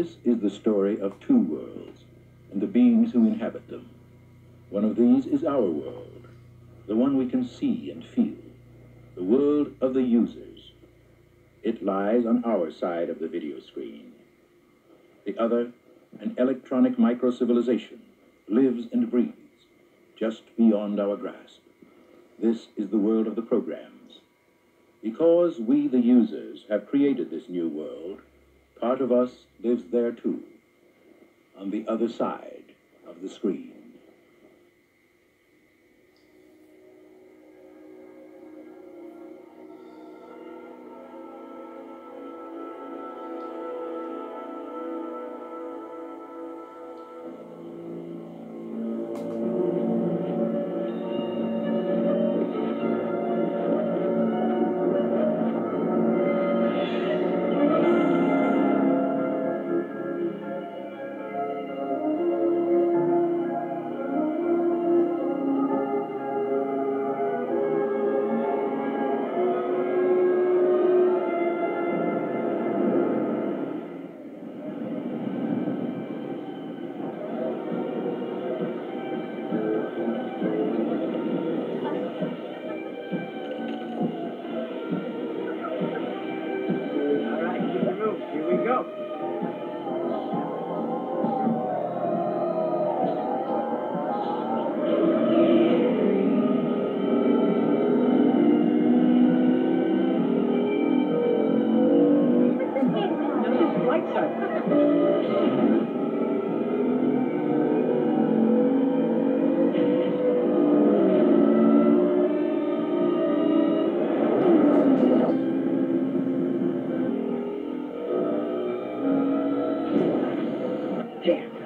This is the story of two worlds and the beings who inhabit them. One of these is our world, the one we can see and feel, the world of the users. It lies on our side of the video screen. The other, an electronic micro-civilization, lives and breathes just beyond our grasp. This is the world of the programs. Because we, the users, have created this new world, part of us lives there too, on the other side of the screen. up. death.